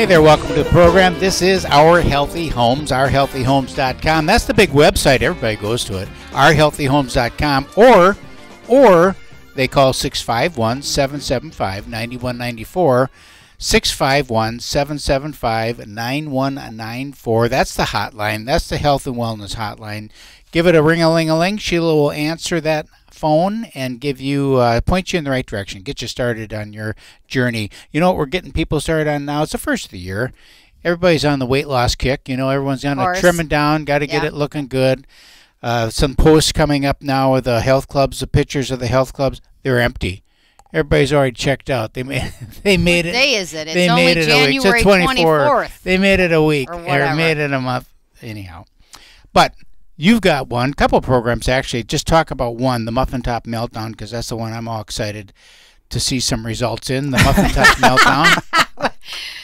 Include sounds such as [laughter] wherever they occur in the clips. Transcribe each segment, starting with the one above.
Hey there, welcome to the program. This is Our Healthy Homes, ourhealthyhomes.com. That's the big website. Everybody goes to it. ourhealthyhomes.com or or they call 651-775-9194. 651-775-9194. That's the hotline. That's the health and wellness hotline. Give it a ring-a-ling-a-ling. Sheila will answer that phone and give you uh, point you in the right direction, get you started on your journey. You know what we're getting people started on now? It's the first of the year. Everybody's on the weight loss kick. You know, everyone's on a trimming down, got to get it looking good. Uh, some posts coming up now with the health clubs, the pictures of the health clubs. They're empty. Everybody's already checked out. They made [laughs] they made what it. day is it? It's they only made it January a week. It's 24th. They made it a week Or or made it a month. Anyhow, but you've got one couple programs actually. Just talk about one, the Muffin Top Meltdown, because that's the one I'm all excited to see some results in. The Muffin Top [laughs] Meltdown.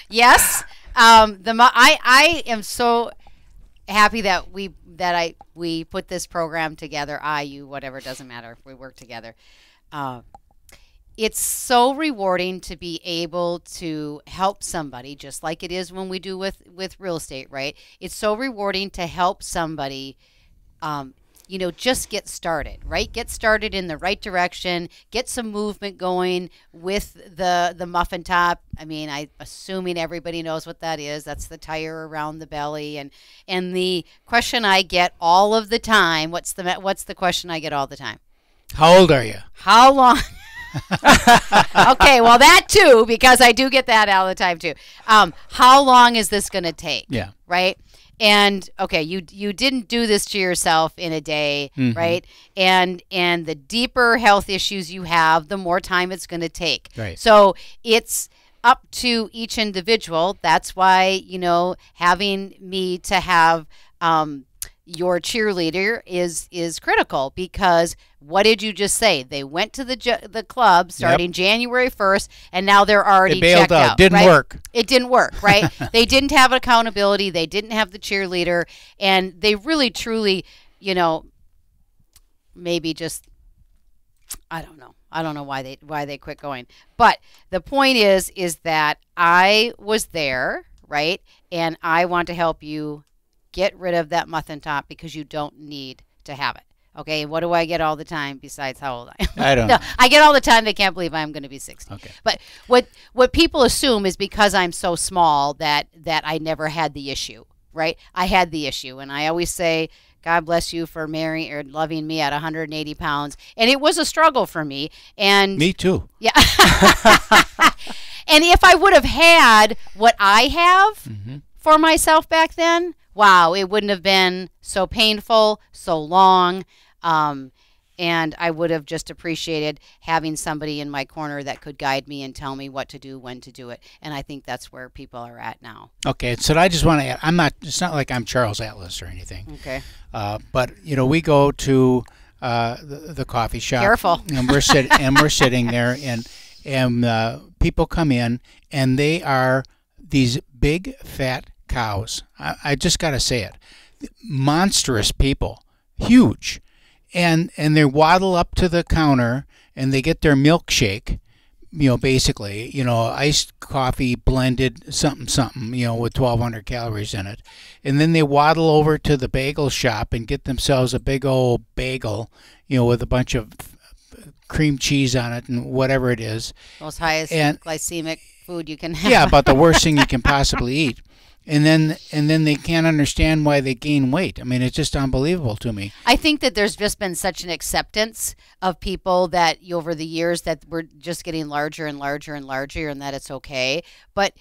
Yes. Um, the I I am so happy that we that I we put this program together. I you whatever it doesn't matter. We work together. Uh, it's so rewarding to be able to help somebody, just like it is when we do with with real estate, right? It's so rewarding to help somebody. Um, you know, just get started, right? Get started in the right direction. Get some movement going with the the muffin top. I mean, I assuming everybody knows what that is. That's the tire around the belly, and and the question I get all of the time. What's the what's the question I get all the time? How old are you? How long? [laughs] okay, well that too, because I do get that all the time too. Um, how long is this going to take? Yeah. Right. And okay, you you didn't do this to yourself in a day, right? And and the deeper health issues you have, the more time it's going to take. Right. So it's up to each individual. That's why you know having me to have um, your cheerleader is is critical because what did you just say? They went to the ju- the club starting January first, and now they're already They bailed checked out. out. Didn't right? work. It didn't work, right? [laughs] they didn't have accountability. They didn't have the cheerleader, and they really, truly, you know, maybe just I don't know. I don't know why they why they quit going. But the point is is that I was there, right? And I want to help you get rid of that muffin top because you don't need to have it. Okay, what do I get all the time besides how old I am? I [laughs] don't no, know. I get all the time they can't believe I'm going to be 60. Okay. But what what people assume is because I'm so small that that I never had the issue, right? I had the issue and I always say God bless you for marrying or er, loving me at 180 pounds. And it was a struggle for me. And Me too. yeah. [laughs] and if I would have had what I have mm-hmm. for myself back then, wow, it wouldn't have been so painful, so long. Um, and I would have just appreciated having somebody in my corner that could guide me and tell me what to do, when to do it. And I think that's where people are at now. Okay, so I just want to add. I'm not. It's not like I'm Charles Atlas or anything. Okay. Uh, but you know, we go to uh, the, the coffee shop. Careful. And we're sit [laughs] and we're sitting there, and and uh, people come in, and they are these big fat cows. I, I just got to say it, monstrous people, huge, and and they waddle up to the counter and they get their milkshake. You know, basically, you know, iced coffee blended something something, you know, with 1,200 calories in it, and then they waddle over to the bagel shop and get themselves a big old bagel, you know, with a bunch of cream cheese on it and whatever it is. Most highest And- glycemic food you can have. Yeah, about the worst thing you can [laughs] possibly eat. And then and then they can't understand why they gain weight. I mean, it's just unbelievable to me. I think that there's just been such an acceptance of people that over the years that we're just getting larger and larger and larger, and that it's okay. But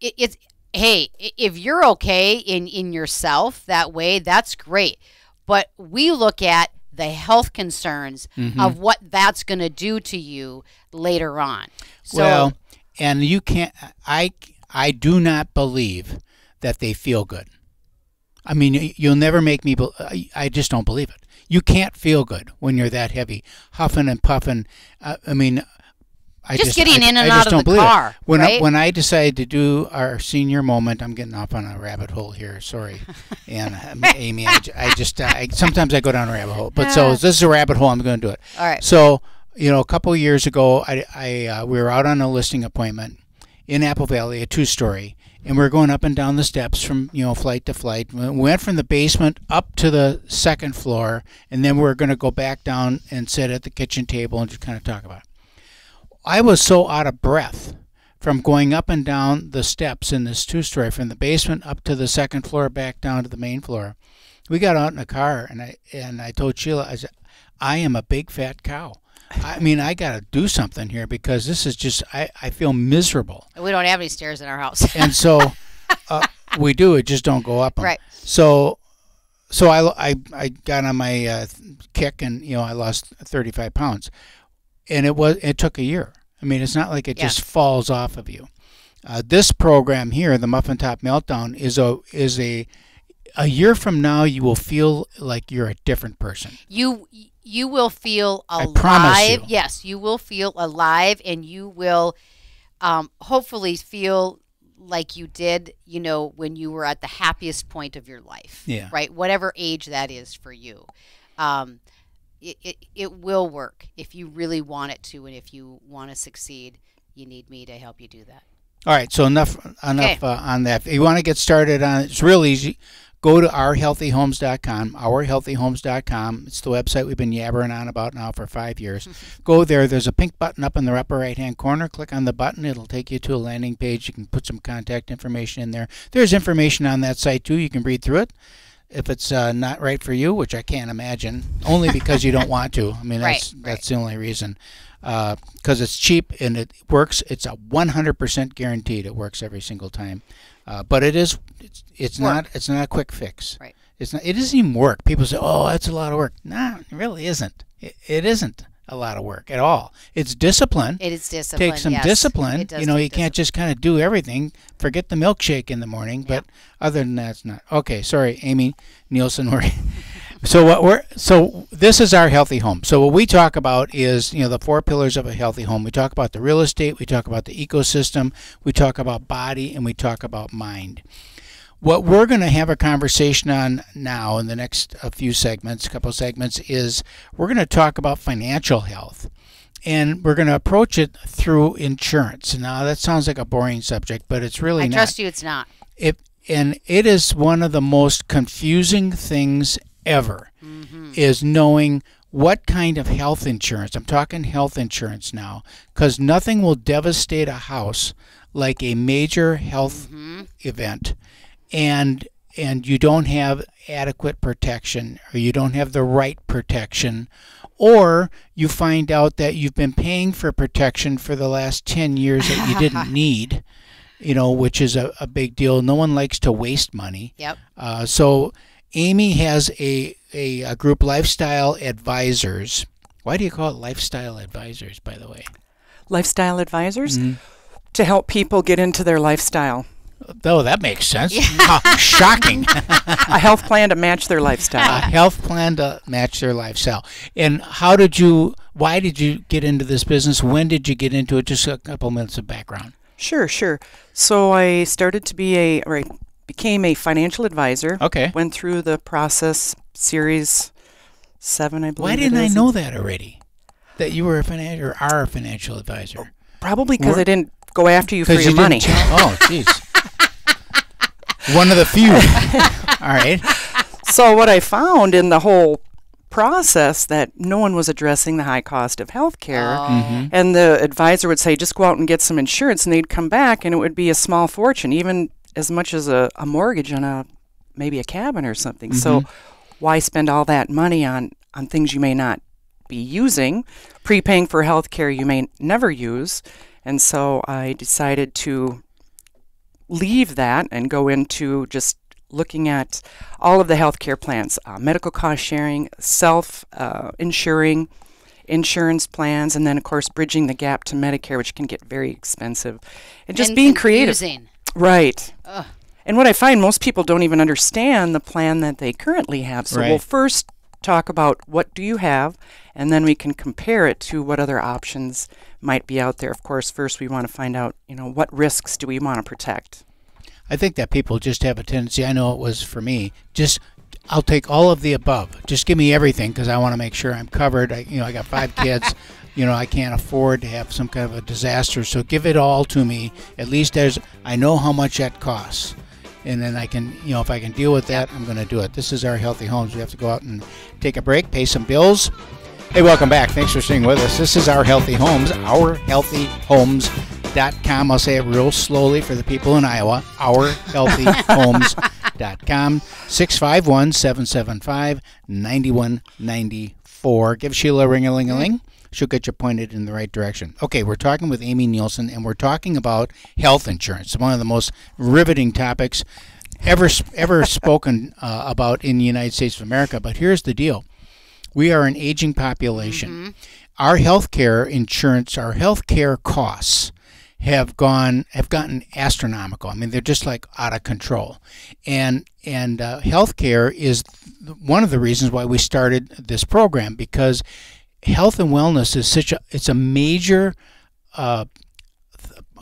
it, it's hey, if you're okay in in yourself that way, that's great. But we look at the health concerns Mm-hmm. of what that's going to do to you later on. So well, and you can't. I I do not believe that they feel good. I mean, you'll never make me. bel I I just don't believe it. You can't feel good when you're that heavy, huffing and puffing. Uh, I mean, I Just just getting I- in and I out of don't the believe it. car, When right? I, when I decided to do our senior moment, I'm getting off on a rabbit hole here. Sorry, [laughs] and um, Amy, I, I just I, sometimes I go down a rabbit hole. But so this is a rabbit hole. I'm going to do it. all right. So, you know, a couple of years ago, I, I uh, we were out on a listing appointment, in Apple Valley, a two-story, and we are going up and down the steps from you know flight to flight. We went from the basement up to the second floor, and then we are going to go back down and sit at the kitchen table and just kind of talk about it. I was so out of breath from going up and down the steps in this two-story from the basement up to the second floor, back down to the main floor. We got out in a car, and I and I told Sheila, I said, I am a big fat cow. I mean, I got to do something here because this is just, I, I feel miserable. We don't have any stairs in our house. [laughs] and so uh, we do, it just don't go up them. Right. So, so I, I, I got on my uh, kick and, you know, I lost 35 pounds. And it was, it took a year. I mean, it's not like it yeah. just falls off of you. Uh, this program here, the Muffin Top Meltdown, is a is a a year from now you will feel like you're a different person. You you will feel alive. You. Yes, you will feel alive, and you will um, hopefully feel like you did, you know, when you were at the happiest point of your life. Yeah. Right. Whatever age that is for you. Um, it, it, it will work if you really want it to, and if you want to succeed, you need me to help you do that. All right, so enough enough okay. uh, on that. If you want to get started on it, it's real easy go to ourhealthyhomes.com, ourhealthyhomes.com. It's the website we've been yabbering on about now for five years. [laughs] go there. There's a pink button up in the upper right hand corner. Click on the button. It'll take you to a landing page. You can put some contact information in there. There's information on that site too. You can read through it. If it's uh, not right for you, which I can't imagine, only because you don't [laughs] want to. I mean, that's right, that's right. the only reason. Because uh, it's cheap and it works. It's a 100% guaranteed. It works every single time. Uh, but it is it's, it's not it's not a quick fix. Right. It's not. It doesn't even work. People say, "Oh, that's a lot of work." Nah, it really isn't. It, it isn't a lot of work at all. It's discipline. It is discipline. Take some yes. discipline. You know, you can't just kind of do everything. Forget the milkshake in the morning. But yeah. other than that, it's not. Okay, sorry, Amy Nielsen. [laughs] We're so what we're so this is our healthy home. So what we talk about is you know the four pillars of a healthy home. We talk about the real estate, we talk about the ecosystem, we talk about body, and we talk about mind. What we're going to have a conversation on now in the next a few segments, a couple segments, is we're going to talk about financial health. And we're going to approach it through insurance. Now that sounds like a boring subject, but it's really I not. I trust you, it's not. It and it is one of the most confusing things ever mm-hmm. is knowing what kind of health insurance. I'm talking health insurance now because nothing will devastate a house like a major health mm-hmm. event and and you don't have adequate protection or you don't have the right protection or you find out that you've been paying for protection for the last 10 years that you didn't [laughs] need you know which is a, a big deal no one likes to waste money yep uh, so Amy has a, a, a, group, Lifestyle Advisors. Why do you call it Lifestyle Advisors, by the way? Lifestyle Advisors? Mm-hmm. To help people get into their lifestyle. Oh, that makes sense. Yeah. Shocking. [laughs] a health plan to match their lifestyle. A health plan to match their lifestyle. And how did you, why did you get into this business? When did you get into it? Just a couple minutes of background. Sure, sure. So I started to be a, or I became a financial advisor. Okay. Went through the process, series seven, I believe. Why didn't I know that already? That you were a financial or are a financial advisor? Probably because I didn't go after you for your you money. oh, jeez. [laughs] One of the few. [laughs] All right. So what I found in the whole process that no one was addressing the high cost of health care. Oh. Mm-hmm. And the advisor would say, just go out and get some insurance. And they'd come back and it would be a small fortune, even as much as a, a mortgage on a maybe a cabin or something. Mm-hmm. So why spend all that money on on things you may not be using, prepaying for health care you may never use? And so I decided to leave that and go into just looking at all of the healthcare plans, uh, medical cost sharing, self uh, insuring, insurance plans, and then of course bridging the gap to Medicare, which can get very expensive, and just and being creative. Right. Ugh. And what I find most people don't even understand the plan that they currently have. So right. we'll first talk about what do you have and then we can compare it to what other options might be out there. Of course, first we want to find out, you know, what risks do we want to protect? I think that people just have a tendency, I know it was for me, just I'll take all of the above. Just give me everything because I want to make sure I'm covered. I, you know, I got five kids. [laughs] you know, I can't afford to have some kind of a disaster. So give it all to me. At least there's, I know how much that costs. And then I can, you know, if I can deal with that, I'm going to do it. This is our Healthy Homes. We have to go out and take a break, pay some bills. Hey, welcome back. Thanks for staying with us. This is Our Healthy Homes, ourhealthyhomes.com. I'll say it real slowly for the people in Iowa. Ourhealthyhomes.com. 651 775 9194. Give Sheila a ring a ling a ling. She'll get you pointed in the right direction. Okay, we're talking with Amy Nielsen, and we're talking about health insurance, one of the most riveting topics ever ever [laughs] spoken uh, about in the United States of America. But here's the deal: we are an aging population. Our health care insurance, our health care costs have gone have gotten astronomical. I mean, they're just like out of control, and and uh, healthcare is th- one of the reasons why we started this program because health and wellness is such a it's a major uh,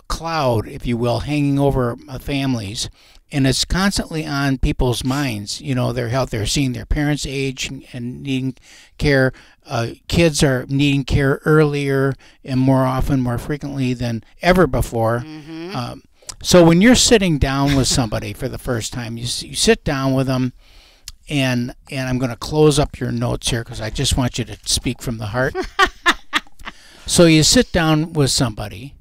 cloud, if you will, hanging over families. And it's constantly on people's minds. You know, their health. They're seeing their parents age and, and needing care. Uh, kids are needing care earlier and more often, more frequently than ever before. Um, so when you're sitting down with somebody for the first time, you, you sit down with them, and and I'm going to close up your notes here because I just want you to speak from the heart. [laughs] so you sit down with somebody,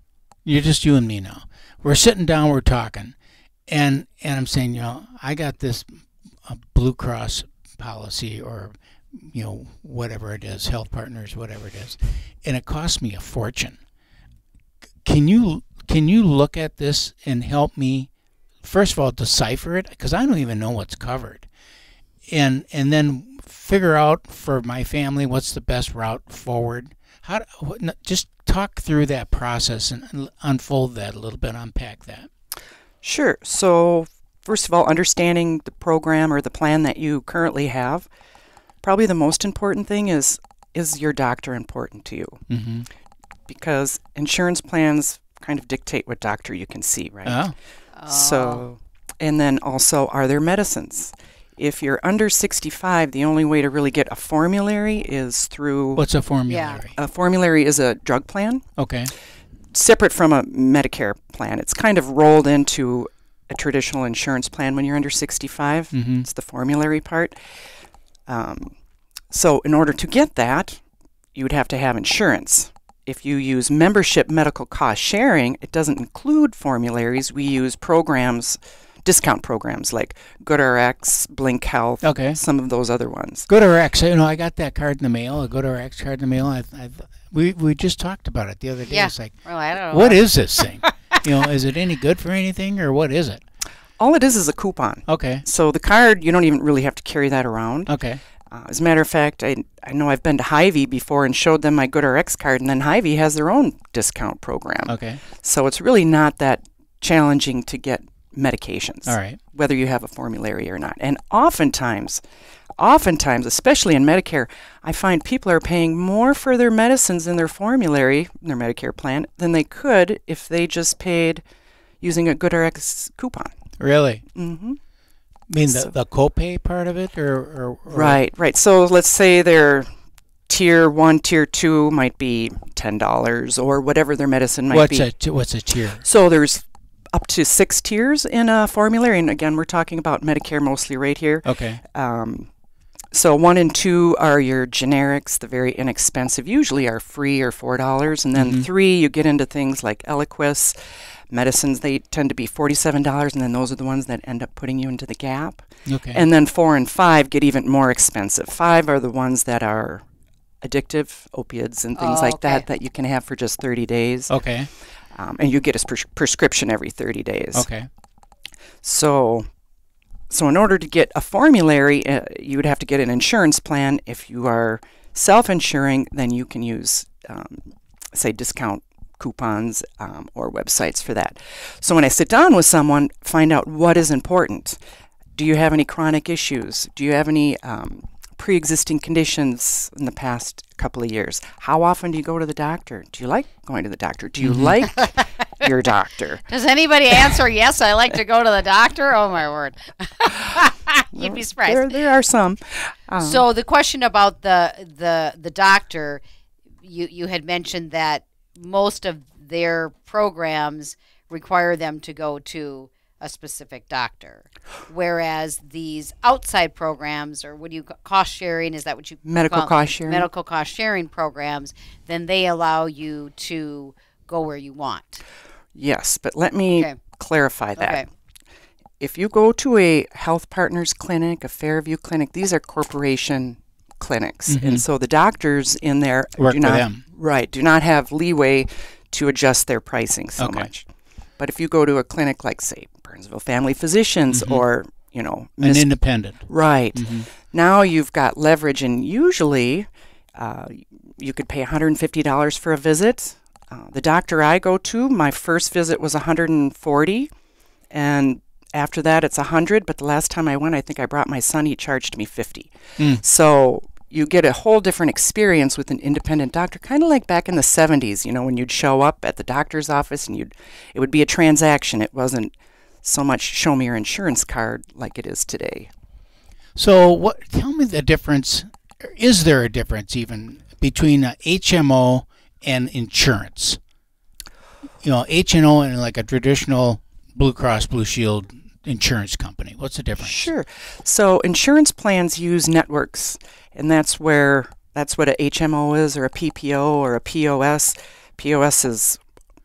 you're just you and me now. We're sitting down, we're talking, and and I'm saying, you know, I got this uh, Blue Cross policy or you know whatever it is, Health Partners, whatever it is, and it cost me a fortune. Can you can you look at this and help me? First of all, decipher it because I don't even know what's covered and and then figure out for my family what's the best route forward. How just talk through that process and unfold that a little bit, unpack that. Sure. So, first of all, understanding the program or the plan that you currently have. Probably the most important thing is is your doctor important to you? Mm-hmm. Because insurance plans kind of dictate what doctor you can see, right? Oh, So, and then also, are there medicines? If you're under 65, the only way to really get a formulary is through what's a formulary? Yeah. a formulary is a drug plan Okay. separate from a Medicare plan. It's kind of rolled into a traditional insurance plan when you're under 65. Mhm. It's the formulary part. Um, so, in order to get that, you would have to have insurance. If you use membership medical cost sharing, it doesn't include formularies. We use programs, discount programs like GoodRx, Blink Health, Okay. some of those other ones. GoodRx. You know, I got that card in the mail. A GoodRx card in the mail. I, I, we we just talked about it the other day. Yeah. It's like, Well, I don't know. what is this thing? [laughs] you know, is it any good for anything or what is it? All it is is a coupon. Okay. So the card, you don't even really have to carry that around. Okay. Uh, as a matter of fact, I, I know I've been to Hy-Vee before and showed them my GoodRx card, and then Hy-Vee has their own discount program. Okay. So it's really not that challenging to get medications, All right. whether you have a formulary or not. And oftentimes, oftentimes, especially in Medicare, I find people are paying more for their medicines in their formulary, their Medicare plan, than they could if they just paid using a GoodRx coupon. Really? Mm hmm. I mean, the, So- the copay part of it, or, or, or Right, right. So let's say their tier one, tier two might be ten dollars or whatever their medicine might What's be. a t- what's a tier? So there's up to six tiers in a formulary, and again, we're talking about Medicare mostly right here. Okay. Um, so one and two are your generics, the very inexpensive, usually are free or four dollars, and then Mhm. three you get into things like Eliquis. Medicines they tend to be forty-seven dollars, and then those are the ones that end up putting you into the gap. Okay. And then four and five get even more expensive. Five are the ones that are addictive, opiates and things Oh, like okay. that that you can have for just 30 days. okay. Um, and you get a pres- prescription every 30 days. Okay. So, so in order to get a formulary, uh, you would have to get an insurance plan. If you are self-insuring, then you can use, um, say, discount coupons um, or websites for that. So when I sit down with someone, find out what is important. Do you have any chronic issues? Do you have any um, pre-existing conditions in the past couple of years? How often do you go to the doctor? Do you like going to the doctor? Do you like [laughs] your doctor? Does anybody answer yes? I like to go to the doctor. Oh my word! [laughs] You'd be surprised. There, there are some. Um, So the question about the the the doctor, you you had mentioned that most of their programs require them to go to a specific doctor, whereas these outside programs, or what do you cost sharing? Is that what you Medical call cost sharing. Medical cost sharing programs. Then they allow you to go where you want. Yes, but let me Okay. clarify that. Okay. If you go to a Health Partners clinic, a Fairview clinic, these are corporation clinics, and mm-hmm. so the doctors in there Work do not them. right do not have leeway to adjust their pricing so Okay. much. But if you go to a clinic like say Burnsville Family Physicians or you know An independent. Right. Now you've got leverage, and usually uh, you could pay $150 for a visit. Uh, the doctor I go to, my first visit was 140 and after that it's 100 but the last time i went i think i brought my son he charged me 50 so you get a whole different experience with an independent doctor kind of like back in the 70s you know when you'd show up at the doctor's office and you'd it would be a transaction it wasn't so much show me your insurance card like it is today So, what? Tell me the difference. Is there a difference even between HMO and insurance? You know, HMO and like a traditional Blue Cross Blue Shield insurance company. What's the difference? Sure. So insurance plans use networks, and that's where that's what a HMO is, or a PPO, or a POS. POS is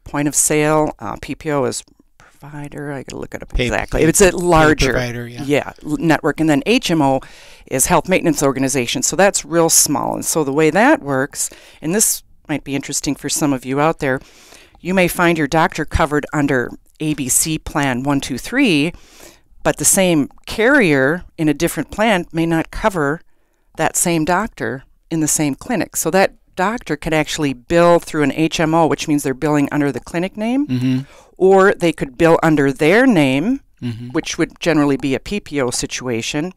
point of sale. Uh, PPO is provider. I got to look at it up Pay- exactly. pay- it's a larger provider, yeah. l- network, and then HMO is health maintenance organization. So that's real small. And so the way that works, and this might be interesting for some of you out there, you may find your doctor covered under ABC Plan 123, but the same carrier in a different plan may not cover that same doctor in the same clinic. So that doctor could actually bill through an HMO, which means they're billing under the clinic name, mm-hmm. or they could bill under their name, mm-hmm. which would generally be a PPO situation,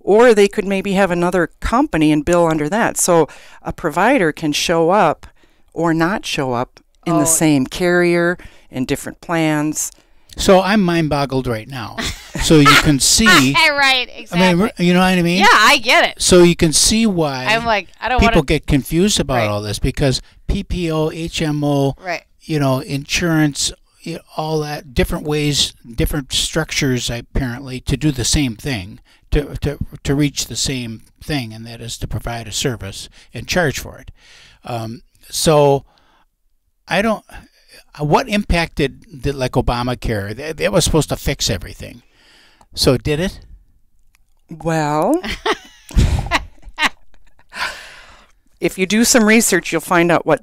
or they could maybe have another company and bill under that. So a provider can show up or not show up in Oh. the same carrier in different plans. So I'm mind boggled right now. so you [laughs] can see. [laughs] right. exactly. I mean, you know what I mean? yeah, I get it. So you can see why I'm like, I don't want people to. get confused about Right. all this because PPO, HMO, Right. you know, insurance, you know, all that different ways, different structures apparently to do the same thing, to, to, to reach the same thing, and that is to provide a service and charge for it. Um, so I don't. uh, What impact did, did like Obamacare? That, that was supposed to fix everything. So did it? Well, if you do some research, you'll find out what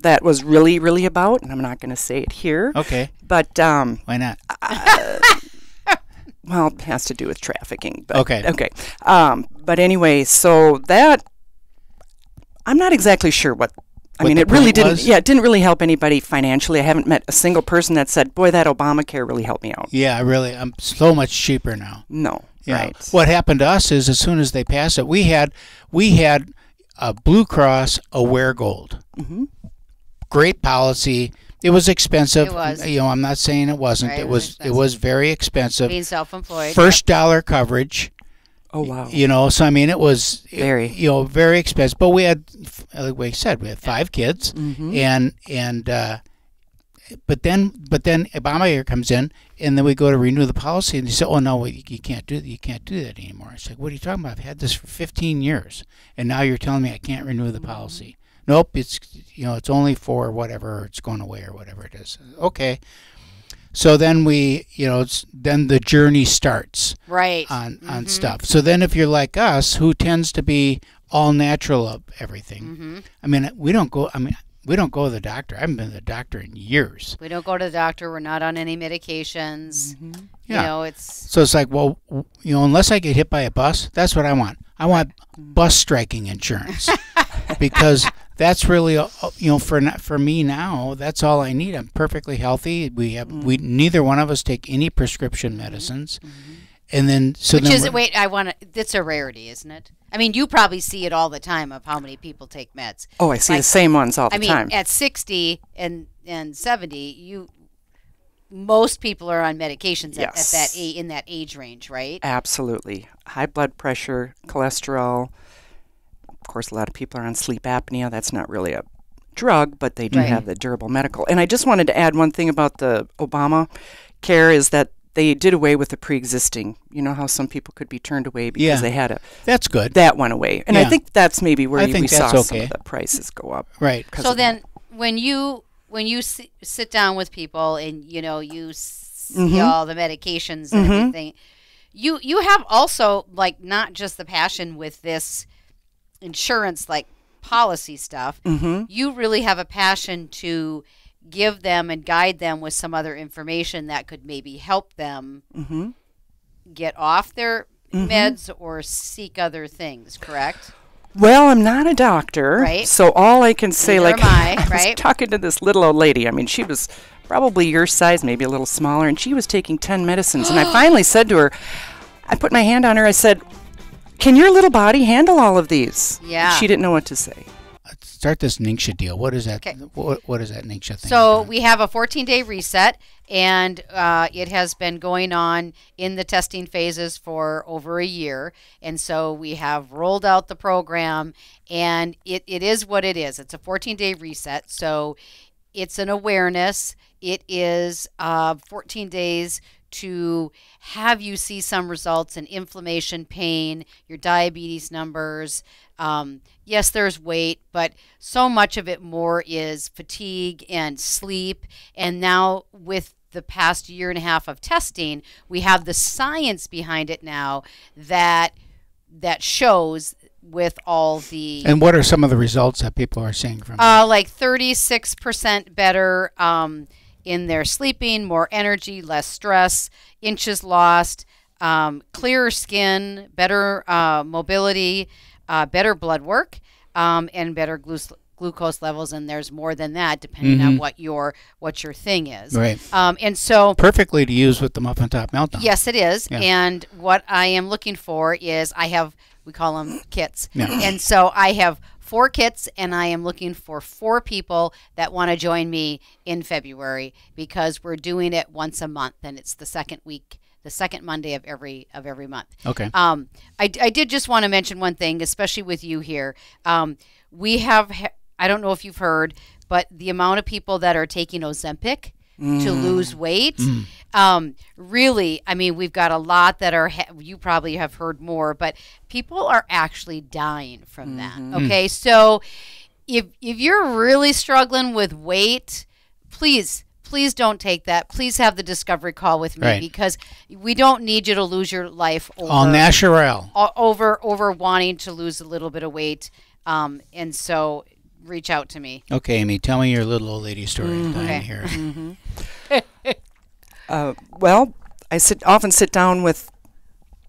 that was really, really about. And I'm not going to say it here, Okay. but um, Why not? well, it has to do with trafficking. But, Okay. Okay. Um, but anyway, so that I'm not exactly sure what. I mean, it really didn't. was? Yeah, it didn't really help anybody financially. I haven't met a single person that said, "Boy, that Obamacare really helped me out." Yeah, I really. I'm so much cheaper now. No. Yeah. Right. What happened to us is as soon as they passed it, we had we had a Blue Cross Aware Gold. Mm-hmm. Great policy. It was expensive. It was. You know, I'm not saying it wasn't. Right, it it was. was It was very expensive. Being self-employed. First dollar coverage. Oh wow. You know, so I mean, it was Very. You know, very expensive. But we had, like we said, we had five kids, Mm-hmm. and and. uh but then, but then Obamacare comes in, and then we go to renew the policy, and they say, "Oh no, you, you can't do that. You can't do that anymore." It's like, "What are you talking about? I've had this for 15 years, and now you're telling me I can't renew the policy." Nope, it's you know it's only for whatever it's going away or whatever it is. Okay, so then we you know it's, then the journey starts right. on on stuff. So then if you're like us, who tends to be all natural of everything, hmm I mean we don't go. I mean we don't go to the doctor. I haven't been to the doctor in years. We don't go to the doctor. We're not on any medications. Yeah. You know, it's So it's like, well, you know, unless I get hit by a bus, that's what I want. I want bus striking insurance [laughs] because that's really, uh, uh, you know, for for me now, that's all I need. I'm perfectly healthy. We have we mm. neither one of us take any prescription mm-hmm. medicines, mm-hmm. and then so which then is wait. I want to. It's a rarity, isn't it? I mean, you probably see it all the time of how many people take meds. Oh, I see Like- the same ones all the I mean, time. at sixty and and seventy, you most people are on medications at, at that a, in that age range, right? Absolutely. High blood pressure, cholesterol, course, a lot of people are on sleep apnea. That's not really a drug, but they do Right. have the durable medical. And I just wanted to add one thing about the Obama care is that they did away with the pre-existing. You know how some people could be turned away because Yeah. they had a That's good. that went away, and I think that's maybe where I you- think we saw that's some of the prices go up. Right. So of that. then, when you when you si- sit down with people and you know you see Mhm. all the medications and Mhm. everything, you you have also like not just the passion with this insurance like policy stuff. Mm-hmm. You really have a passion to give them and guide them with some other information that could maybe help them Mm-hmm. get off their Mhm. meds or seek other things. Correct? Well, I'm not a doctor, Right. so all I can say, Neither like, [laughs] I, was right? talking to this little old lady. I mean, she was probably your size, maybe a little smaller, and she was taking ten medicines. and I [gasps] finally said to her, I put my hand on her. I said, "Can your little body handle all of these?" Yeah. She didn't know what to say. Start this Ninksha deal. What is that? Okay. What, what is that Ninksha thing? So we have a 14 day reset, and uh, it has been going on in the testing phases for over a year. And so we have rolled out the program, and it, it is what it is. It's a 14 day reset. So it's an awareness. It is uh, 14 days to have you see some results in inflammation, pain, your diabetes numbers. Um, yes, there's weight, but so much of it more is fatigue and sleep. And now, with the past year and a half of testing, we have the science behind it now that that shows with all the and what are some of the results that people are seeing from? uh, like 36% better um, in their sleeping, more energy, less stress, inches lost, um, clearer skin, better uh, mobility, uh, better blood work, um, and better glu- glucose levels. And there's more than that, depending on Mhm. what your what your thing is. right. Um, and so Perfectly to use with the muffin top meltdown. Yes, it is. Yeah. And what I am looking for is I have we call them kits, Yeah. and so I have four kits, and I am looking for four people that want to join me in February because we're doing it once a month, and it's the second week, the second Monday of every of every month. Okay. Um, I, I did just want to mention one thing, especially with you here. Um, we have, I don't know if you've heard, but the amount of people that are taking Ozempic to lose weight, um, really, I mean, we've got a lot that are, ha- you probably have heard more, but people are actually dying from that. Okay. So if, if you're really struggling with weight, please, please don't take that. Please have the discovery call with me Right. because we don't need you to lose your life over All natural. over over wanting to lose a little bit of weight um, and so reach out to me Okay, Amy, tell me your little old lady story. Mm-hmm. Okay. here. [laughs] Uh, well, I sit often sit down with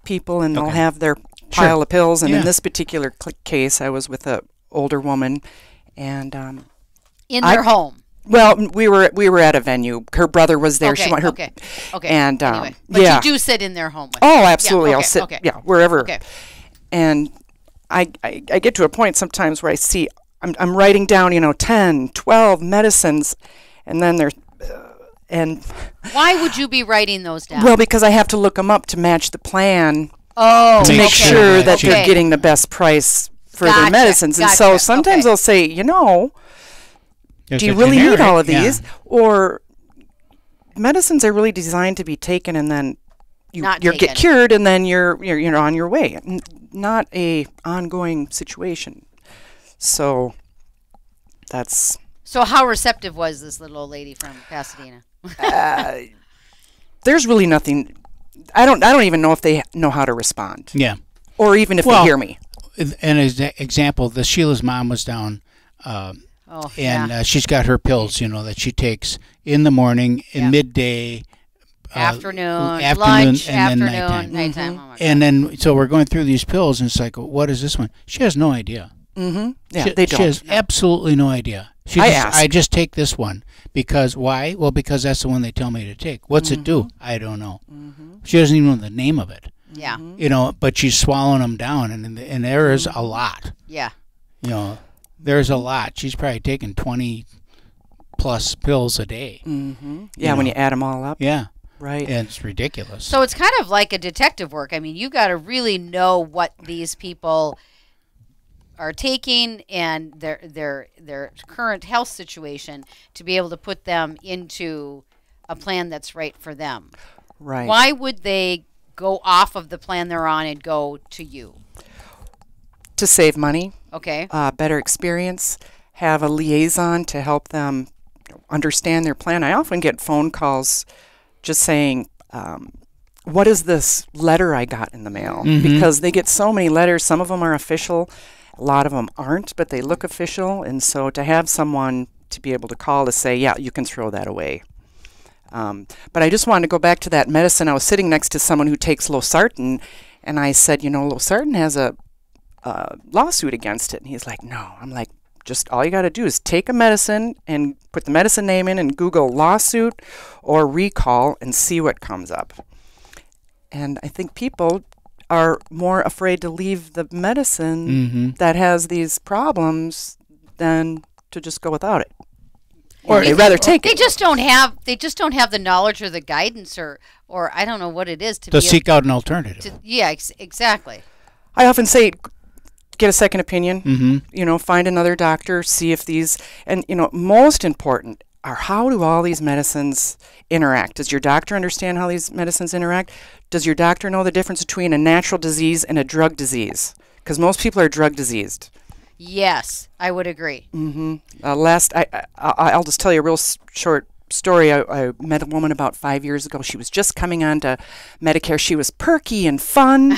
people, and they'll have their pile of pills. And Yeah. in this particular cl- case, I was with a older woman, and um, in I- their home well, we were we were at a venue. Her brother was there. okay she went her. okay okay and, um, anyway but yeah. you do sit in their home with Oh, absolutely. I'll sit. okay. Yeah, wherever. okay And I, I I get to a point sometimes where I see I'm I'm writing down you know 10, 12 medicines, and then there's uh, and why would you be writing those down well because I have to look them up to match the plan oh to Make make okay. sure that that you- they're getting the best price for Gotcha, their medicines. And so sometimes okay. they'll say, you know, There's do you a really need all of yeah. these? Or medicines are really designed to be taken and then you Not you get cured and then you're you're you're on your way. N- not a ongoing situation. So that's so how receptive was this little old lady from pasadena [laughs] uh, there's really nothing. I don't I don't even know if they know how to respond Yeah. or even if Well, they hear me. An exa- example: the Sheila's mom was down, um, oh and yeah. uh, she's got her pills, you know, that she takes in the morning, in Yeah. midday, uh, afternoon, afternoon, lunch and then afternoon nighttime. nighttime oh And then, so we're going through these pills, and it's like, what is this one? She has no idea. Mm-hmm. Yeah, she, they don't. She has absolutely no idea. She I just, ask. I just take this one because why? Well, because that's the one they tell me to take. What's it do? Mm-hmm. I don't know. Mm-hmm. She doesn't even know the name of it. God. yeah You know, but she's swallowing them down, and and there is a lot. yeah You know, there's a lot. She's probably taking twenty plus pills a day. Mm-hmm. Yeah, when know. you add them all up, Yeah, right? and it's ridiculous. So it's kind of like a detective work. I mean, you got to really know what these people are taking and their their their current health situation to be able to put them into a plan that's right for them. Right. Why would they go off of the plan they're on and go to you? To save money, Okay. uh, better experience, have a liaison to help them understand their plan. I often get phone calls just saying, um, What is this letter I got in the mail? Because they get so many letters. Some of them are official, a lot of them aren't, but they look official. And so to have someone to be able to call to say, Yeah, you can throw that away. Um, but I just wanted to go back to that medicine. I was sitting next to someone who takes losartan, and I said, You know, losartan has a uh, lawsuit against it. And he's like, no. I'm like, just all you got to do is take a medicine and put the medicine name in and Google lawsuit or recall and see what comes up. And I think people are more afraid to leave the medicine Mm-hmm. that has these problems than to just go without it. Or- Or they'd rather take They it. just don't have they just don't have the knowledge or the guidance or or I don't know what it is to, To be seek out an alternative. to, yeah ex- exactly. I often say, get a second opinion. mm-hmm. you know, find another doctor, see if these, and you know, most important are how do all these medicines interact? Does your doctor understand how these medicines interact? Does your doctor know the difference between a natural disease and a drug disease? Because most people are drug diseased. Yes, I would agree. Mm-hmm. Uh, last, I, I, I- I'll just tell you a real s- short story. I, I met a woman about five years ago. She was just coming on to Medicare. She was perky and fun.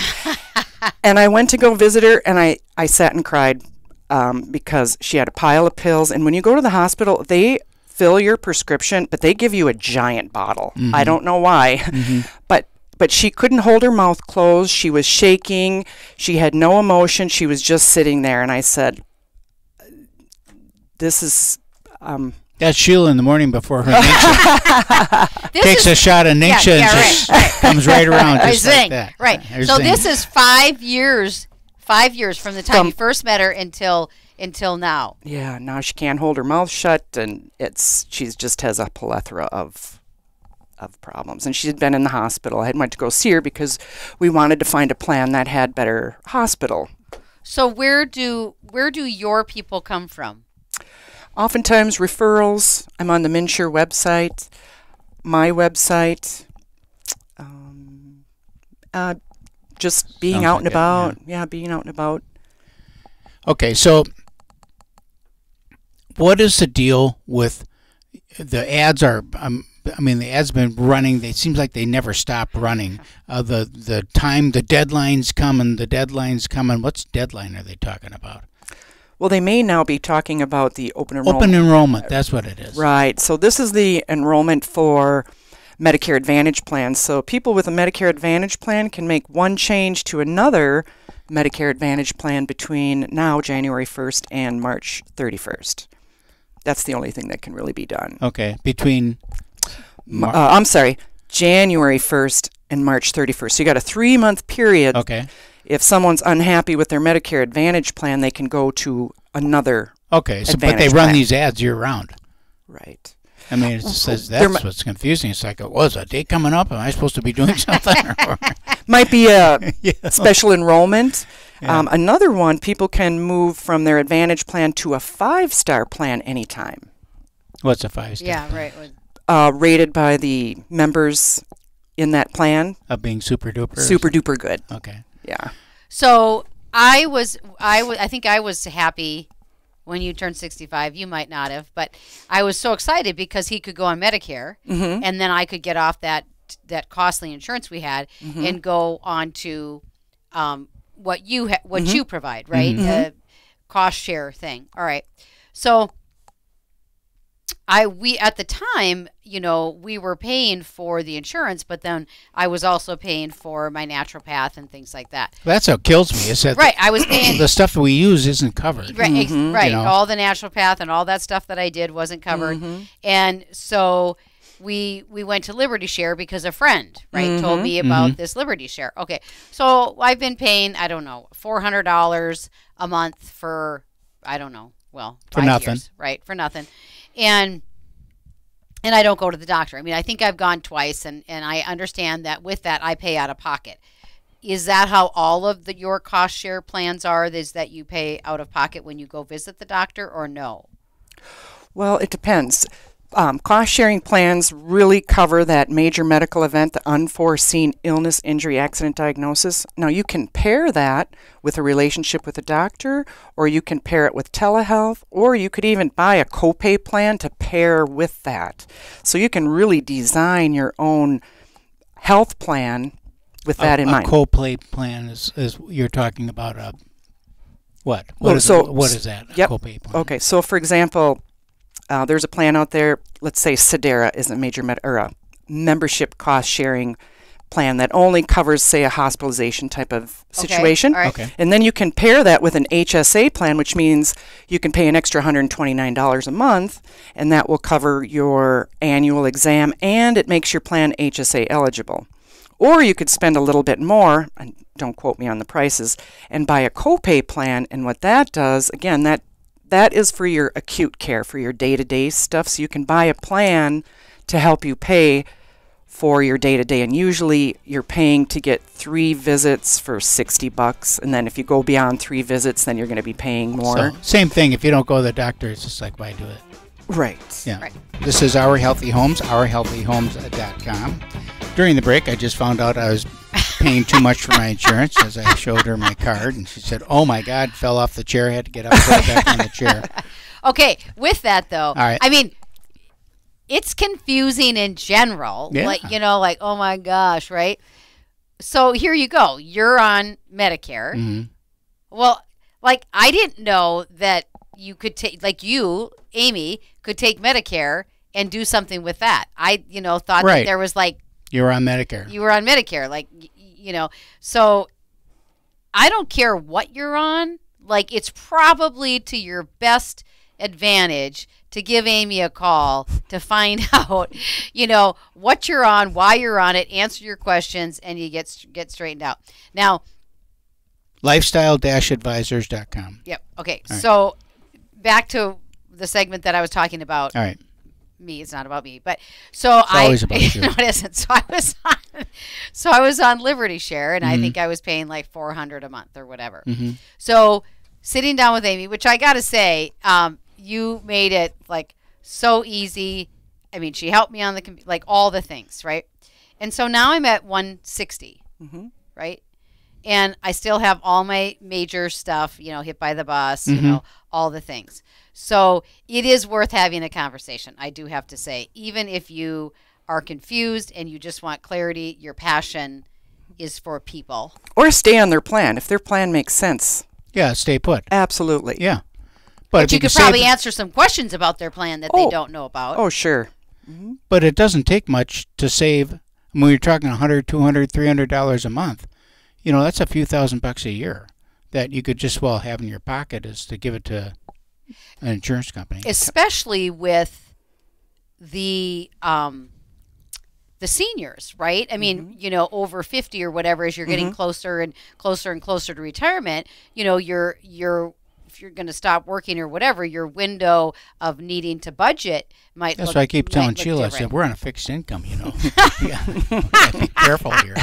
[laughs] and I went to go visit her, and I, I sat and cried um, because she had a pile of pills. And when you go to the hospital, they fill your prescription, but they give you a giant bottle. I don't know why, [laughs] but but she couldn't hold her mouth closed. She was shaking. She had no emotion. She was just sitting there, and I said, "This is." Um, That's Sheila in the morning before her [laughs] This takes is a shot of Nixia yeah, and right, just right. [laughs] comes right around I just like that. Right. Her So zing. this is five years, five years from the time From- you first met her until until now. Yeah, now she can't hold her mouth shut, and it's she's just has a plethora of of problems. And she'd been in the hospital. I had went to go see her because we wanted to find a plan that had better hospital. So where do where do your people come from? Oftentimes referrals. I'm on the MNsure website, my website. Um, uh, just being Sounds out like and it, yeah. about. yeah, being out and about. Okay, so what is the deal with the ads? Are um, I mean, the ads been running. They seems like they never stop running. Uh, the the time, the deadlines coming. The deadlines coming. What's deadline are they talking about? Well, they may now be talking about the open enrollment. Open enrollment. That's what it is. Right. So this is the enrollment for Medicare Advantage plans. So people with a Medicare Advantage plan can make one change to another Medicare Advantage plan between now January 1st and March 31st. That's the only thing that can really be done. Okay, between M- uh, I'm sorry, January 1st and March 31st. So you got a three month period. okay, If someone's unhappy with their Medicare Advantage plan, they can go to another. okay. So, but they run plan. these ads year round. Right. I mean, it says that's mi- what's confusing. It's like, was a date coming up? Am I supposed to be doing [laughs] something? [laughs] Might be a [laughs] yeah. special enrollment. Yeah. Um, another one, people can move from their Advantage plan to a five star plan anytime, What's a five star? Yeah, right. Uh, rated by the members in that plan. Of being super duper. Super duper good. Okay. Yeah. So I was I wa- I think I was happy when you turned 65. You might not have, but I was so excited because he could go on Medicare, Mm-hmm. and then I could get off that that costly insurance we had Mm-hmm. and go on to um, what you ha- what Mm-hmm. you provide, right? Mm-hmm. The cost share thing. All right. So I we at the time, you know, we were paying for the insurance, but then I was also paying for my naturopath and things like that. That's what kills me. Is that Right, I was paying the stuff that we use isn't covered. right, ex- mm-hmm. right. You know. All the naturopath and all that stuff that I did wasn't covered, mm-hmm. and so we we went to Liberty Share because a friend right told mm-hmm. me about mm-hmm. this Liberty Share. Okay, so I've been paying I don't know four hundred dollars a month for I don't know well For nothing. years, right for nothing, and and I don't go to the doctor. I mean, I think I've gone twice, and and I understand that with that I pay out of pocket. is that how all of the your cost share plans are? Is that you pay out of pocket when you go visit the doctor, or no? Well, it depends. Um, cost sharing plans really cover that major medical event, the unforeseen illness, injury, accident diagnosis. Now, you can pair that with a relationship with a doctor, or you can pair it with telehealth, or you could even buy a copay plan to pair with that. So you can really design your own health plan with that a, in a mind. co-play plan is, is you're talking about a what? What Well, is so- it- what is that? Yep. co-pay plan. Okay, so for example, uh, there's a plan out there. Let's say Sedera is a major med- or a membership cost sharing plan that only covers, say, a hospitalization type of Okay, situation. all right. Okay. And then you can pair that with an HSA plan, which means you can pay an extra $129 a month, and that will cover your annual exam and it makes your plan HSA eligible. Or you could spend a little bit more, and don't quote me on the prices, and buy a copay plan. And what that does, again, that that is for your acute care, for your day-to-day stuff. So you can buy a plan to help you pay for your day-to-day. And usually you're paying to get three visits for 60 bucks. And then if you go beyond three visits, then you're going to be paying more. So same thing. If you don't go to the doctor, it's just like why do it? right. Yeah. Right. This is Our Healthy Homes, OurHealthyHomes.com. During the break, I just found out I was paying too much for my insurance as I showed her my card, and she said, "Oh my God!" Fell off the chair, had to get up, put it back on the chair. [laughs] Okay, with that though, All right. I mean, it's confusing in general. Yeah. Like you know, like oh my gosh, right? So here you go. You're on Medicare. Mhm. Well, like I didn't know that you could take, like you, Amy, could take Medicare and do something with that. I, you know, thought that there was like You're on Medicare. you were on Medicare, like you know. So I don't care what you're on. Like it's probably to your best advantage to give Amy a call to find [laughs] out, you know, what you're on, why you're on it, answer your questions, and you get get straightened out. Now, Lifestyle-advisors.com. yep, okay. Right. So back to the segment that I was talking about. All right. Me. It's not about me. But so I always about [laughs] you. no, it isn't. So I was [laughs] on so I was on Liberty Share and I Mm-hmm. think I was paying like four hundred a month or whatever. Mhm. So sitting down with Amy, which I gotta say, um, you made it like so easy. I mean, she helped me on the like all the things, right? And so now I'm at 160, Mhm. right? And I still have all my major stuff, you know, hit by the bus, you Mhm. know, all the things. So it is worth having a conversation. I do have to say, even if you are confused and you just want clarity, your passion is for people. Or stay on their plan if their plan makes sense. Yeah. Stay put. Absolutely. Yeah. But, if you can could probably save- answer some questions about their plan that they Oh. don't know about. Oh, sure. Mm-hmm. But it doesn't take much to save. When you're talking 100, 200, 300 dollars a month, you know that's a few thousand bucks a year that you could just well have in your pocket is to give it to an insurance company. especially with the um the seniors, right? I mean, you know, over 50 or whatever as you're getting closer and closer and closer to retirement, you know, you're you're if you're going to stop working or whatever, your window of needing to budget might That's look, why I keep telling Sheila. I said we're on a fixed income, you know. [laughs] [laughs] yeah, [laughs] be careful here.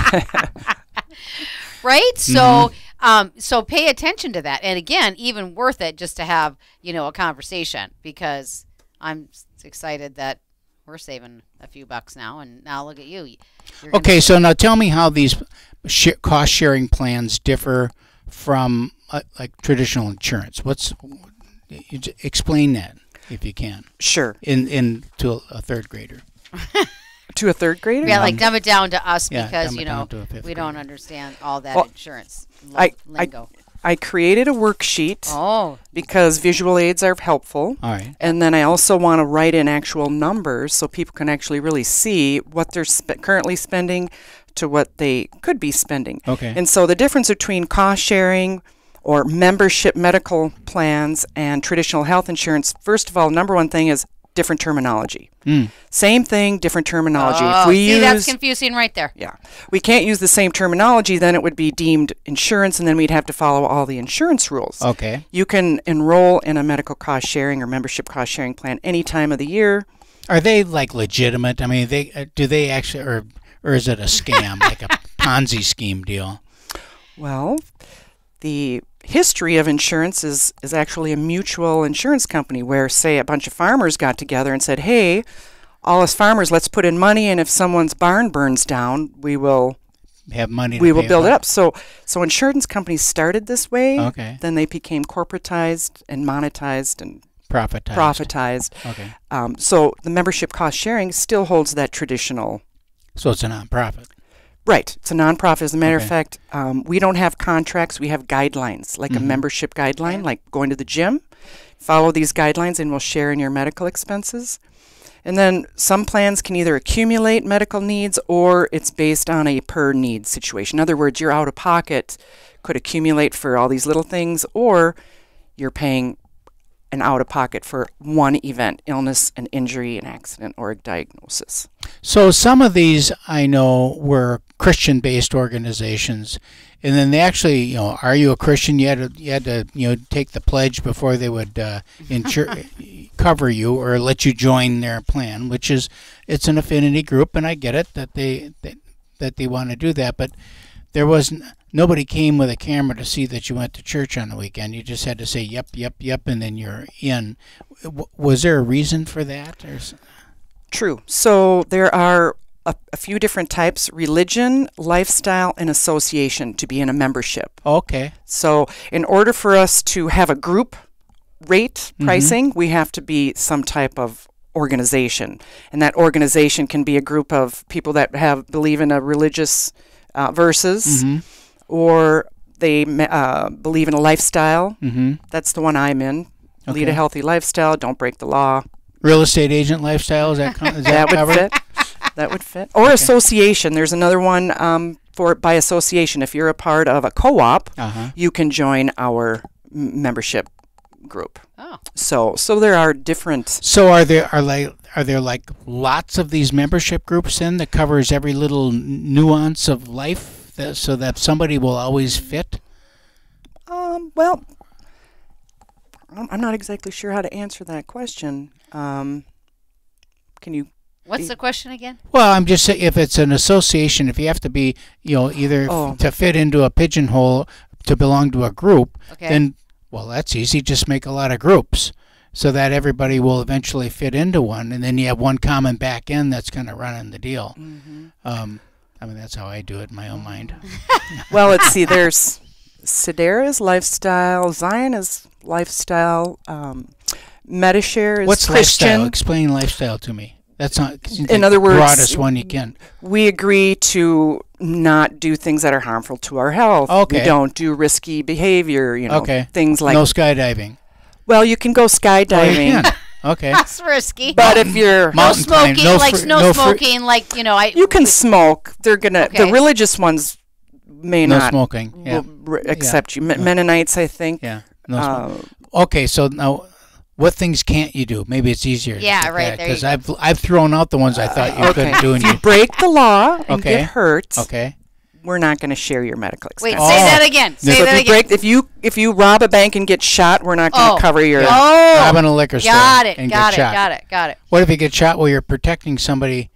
right so Mm-hmm. Um so pay attention to that and again even worth it just to have you know a conversation because i'm excited that we're saving a few bucks now and now look at you You're gonna- Okay, so now tell me how these sh- cost sharing plans differ from uh, like traditional insurance. What's you j- explain that if you can Sure. in in to a, a third grader. [laughs] To a third grader? yeah like dumb it down to us yeah, because you know down to we don't understand all that Well, insurance I- lingo I created a worksheet oh because visual aids are helpful. All right. And then I also want to write in actual numbers so people can actually really see what they're spe- currently spending to what they could be spending. Okay. And so the difference between cost sharing or membership medical plans and traditional health insurance, first of all, number one thing is different terminology. Mm. Same thing, different terminology. oh, if we see use that's confusing right there yeah. We can't use the same terminology, then it would be deemed insurance, and then we'd have to follow all the insurance rules. Okay. You can enroll in a medical cost sharing or membership cost sharing plan any time of the year. Are they like legitimate? I mean, they uh, do they actually or or is it a scam like a [laughs] Ponzi scheme deal? Well, the history of insurance is, is actually a mutual insurance company where, say, a bunch of farmers got together and said, hey, all us farmers, let's put in money, and if someone's barn burns down, we will Have money. we will build it up. So, so insurance companies started this way. Okay. Then they became corporatized and monetized and Profitized. profitized. Okay. Um, so the membership cost sharing still holds that traditional. So it's a nonprofit. Right. It's a nonprofit. As a matter Okay. of fact, um, we don't have contracts. We have guidelines, like Mm-hmm. a membership guideline, like going to the gym. Follow these guidelines, and we'll share in your medical expenses. And then some plans can either accumulate medical needs or it's based on a per need situation. In other words, your out of pocket could accumulate for all these little things, or you're paying an out of pocket for one event illness, an injury, an accident, or a diagnosis. So some of these I know were Christian-based organizations, and then they actually, you know, are you a Christian? You had to, you had to, you know, take the pledge before they would uh, insure, [laughs] cover you or let you join their plan, which is it's an affinity group, and I get it that they that, that they want to do that, but there was nobody came with a camera to see that you went to church on the weekend. You just had to say yep, yep, yep, and then you're in. W- was there a reason for that? Or True. So there are a, a few different types religion, lifestyle, and association to be in a membership. okay, So, in order for us to have a group rate Mm-hmm. pricing, we have to be some type of organization. And that organization can be a group of people that have believe in a religious uh, verses Mm-hmm. or they uh, believe in a lifestyle. mm-hmm. That's the one I'm in. Lead a healthy lifestyle, don't break the law. real estate agent lifestyle is that co- is that, [laughs] that would covered? fit. That would fit. Or association. There's another one um, for by association. If you're a part of a co-op, Uh-huh. you can join our m- membership group. Oh. So, so there are different. So are there are like are there like lots of these membership groups in that covers every little nuance of life that, so that somebody will always fit? Um, well, I'm I'm not exactly sure how to answer that question. Um, can you? What's the question again? Well, I'm just saying if it's an association, if you have to be, you know, either f- Oh. to fit into a pigeonhole to belong to a group, Okay. then well, that's easy. Just make a lot of groups so that everybody will eventually fit into one, and then you have one common back end that's kind of running the deal. Um, I mean, that's how I do it in my own mind. [laughs] Well, let's see. There's Sedera's lifestyle. Zion is lifestyle. Um, Medi-Share is What's Christian. lifestyle? Explain lifestyle to me. That's not In other words, broadest one you can. we agree to not do things that are harmful to our health. Okay. We don't do risky behavior, you know, Okay. things like no skydiving. Well, you can go Oh, skydiving, [laughs] can. Okay. That's risky. but if you're no smoking, no like fr- no, no fr- smoking, like you know, I. you can smoke, they're gonna the religious ones may not. No not smoking. Yeah. will r- accept you. Men- Mennonites, I think. Yeah. No smoking. Uh, Okay, so now, what things can't you do? Maybe it's easier. Yeah, right, Because I've I've thrown out the ones I thought you okay. couldn't do, and if you you. break the law and Okay. get hurt, Okay. We're not going to share your medical Wait, expenses. say Oh. that again. Say so that if you again. break, if you if you rob a bank and get shot, we're not going to Oh. cover your. oh, Robbing a liquor store. got it, and got get it, shot. got it, got it. What if you get shot while you're protecting somebody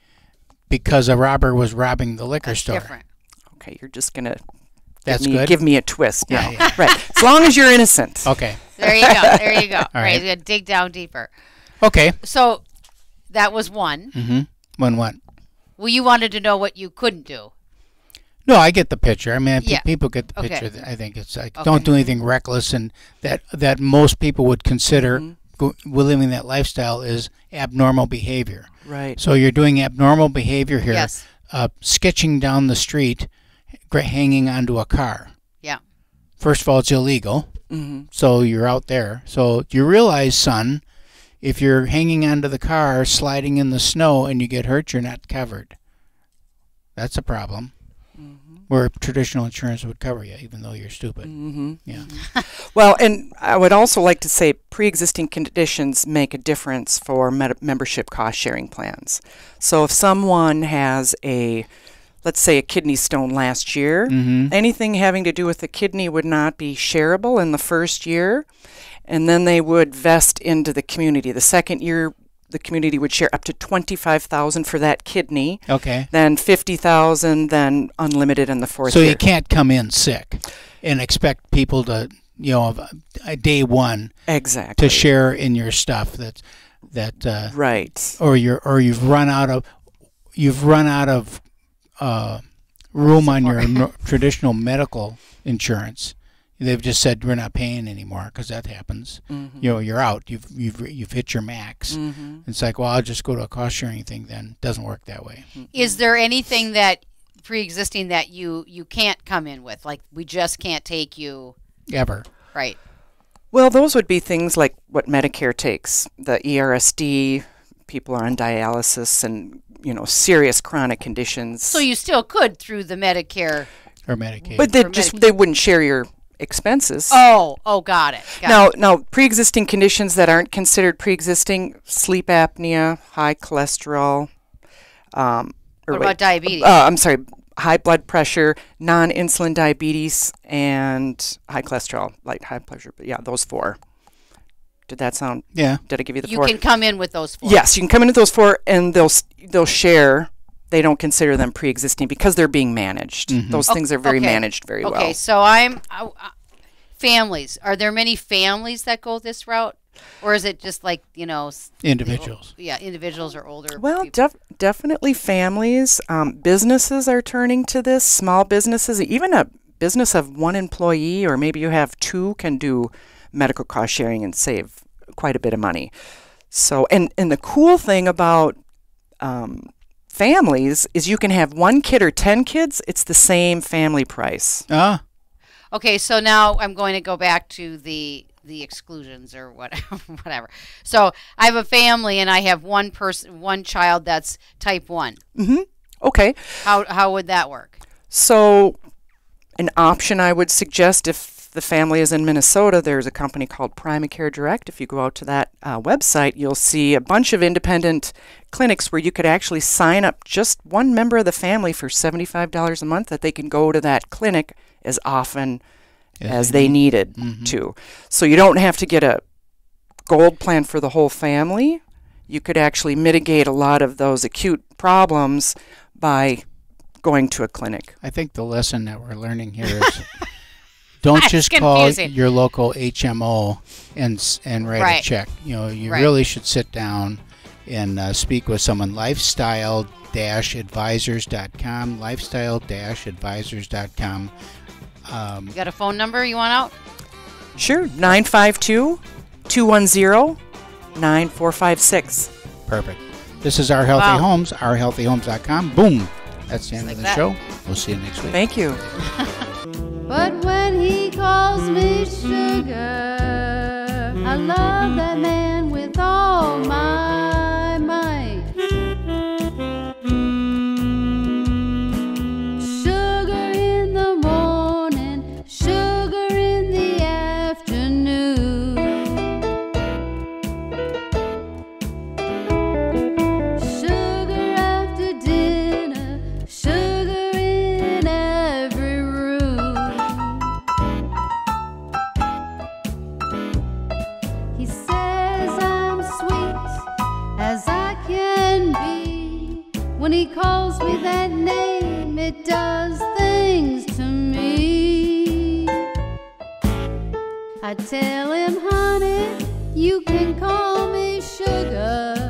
because a robber was robbing the liquor store? Different. Okay, you're just going to That's give me, good. give me a twist. Yeah, now. yeah. [laughs] right. As long as you're innocent. Okay. There you go. There you go. [laughs] All right. right, we gotta dig down deeper. Okay. So that was one. Mm-hmm. When what? Well, you wanted to know what you couldn't do. No, I get the picture. I mean, Yeah. people get the Okay. picture. I think it's like Okay. don't do anything reckless, and that that most people would consider Mm-hmm. go, living that lifestyle is abnormal behavior. Right. So you're doing abnormal behavior here. Yes. Uh, sketching down the street, hanging onto a car. Yeah. First of all, it's illegal. hmm So you're out there. So you realize, son, if you're hanging onto the car, sliding in the snow, and you get hurt, you're not covered. That's a problem. Where traditional insurance would cover you, even though you're stupid. hmm Yeah. [laughs] Well, and I would also like to say pre-existing conditions make a difference for med- membership cost sharing plans. So if someone has a, let's say, a kidney stone last year, Mm-hmm. anything having to do with the kidney would not be shareable in the first year, and then they would vest into the community. The second year, the community would share up to twenty five thousand for that kidney, Okay. then fifty thousand, then unlimited in the fourth So year. you can't come in sick and expect people to, you know, a day one exactly to share in your stuff that that uh, right. or you're or you've run out of you've run out of uh, room on your traditional medical insurance. They've just said we're not paying anymore because that happens. Mm-hmm. You know, you're out. You've you've you've hit your max. It's like, well, I'll just go to a cost sharing thing. Then doesn't work that way. Is there anything that pre-existing that you you can't come in with? Like we just can't take you Ever. right. Well, those would be things like what Medicare takes, the ERSD, people are on dialysis and, you know, serious chronic conditions. So you still could through the Medicare. Or Medicaid. but they just Medicaid. they wouldn't share your expenses. Oh, oh, got it. Got now, it. now pre-existing conditions that aren't considered pre-existing: sleep apnea, high cholesterol. Um, or What wait, about diabetes? Uh, I'm sorry, high blood pressure, non-insulin diabetes, and high cholesterol, like high pressure. But yeah, those four. Did that sound? yeah. Did I give you the you four? can come in with those four. Yes, you can come in with those four, and they'll they'll share. They don't consider them pre-existing because they're being managed. Those things are very okay. managed very Okay, well. Okay, so I'm uh, families. Are there many families that go this route, or is it just like you know, s- Individuals. yeah, individuals or older? Well, def- definitely families. Um, businesses are turning to this. Small businesses, even a business of one employee, or maybe you have two, can do medical cost sharing and save quite a bit of money. So, and and the cool thing about um, families is you can have one kid or ten kids. It's the same family price. Ah. Okay, so now I'm going to go back to the the exclusions or whatever. [laughs] whatever. So I have a family and I have one person, one child that's type one. Mhm. Okay. How how would that work? So, an option I would suggest if the family is in Minnesota, there's a company called Primacare Direct. If you go out to that uh, website, you'll see a bunch of independent clinics where you could actually sign up just one member of the family for $75 a month that they can go to that clinic as often as they needed to. So, you don't have to get a gold plan for the whole family. You could actually mitigate a lot of those acute problems by going to a clinic. I think the lesson that we're learning here is [laughs] don't That's just call your local HMO and s- and write Right. a check. You know, you Right. really should sit down and uh, speak with someone. Lifestyle-advisors.com. Lifestyle-advisors.com. Um, You got a phone number you want out? Sure, 952 210 9456. perfect. This is Our Healthy Wow. Homes. OurHealthyHomes.com. Boom. That's the end like of the that. show. We'll see you next week. Thank you. [laughs] But when he calls me sugar, I love that man with all my it does things to me. I tell him, honey, you can call me sugar.